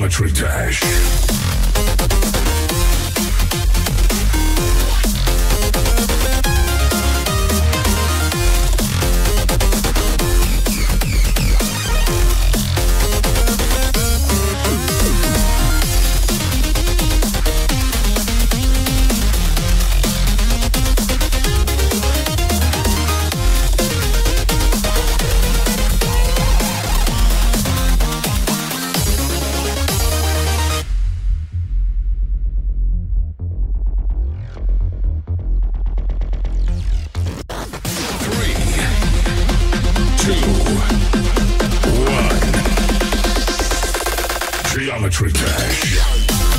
Geometry Dash. Geometry Dash.